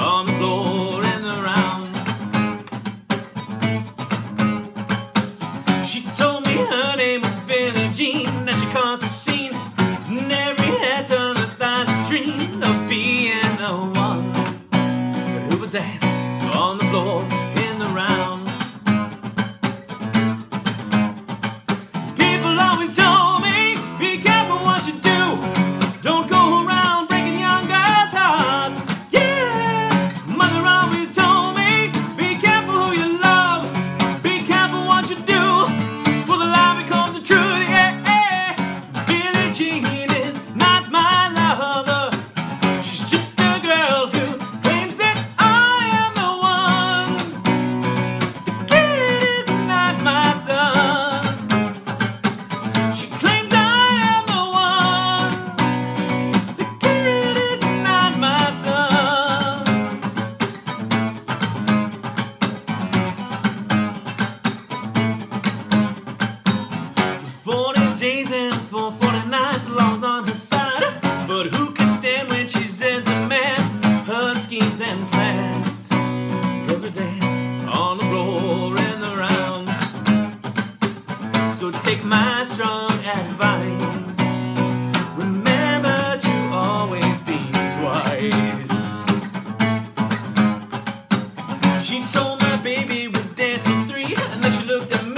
on the floor in the round. She told me her name was Billie Jean, and she caused a scene. And every head turned a thousand dream of being the one who would dance on the floor in the round. People always Take my strong advice. Remember to always think twice. She told my baby we'd dance in three, and then she looked at me.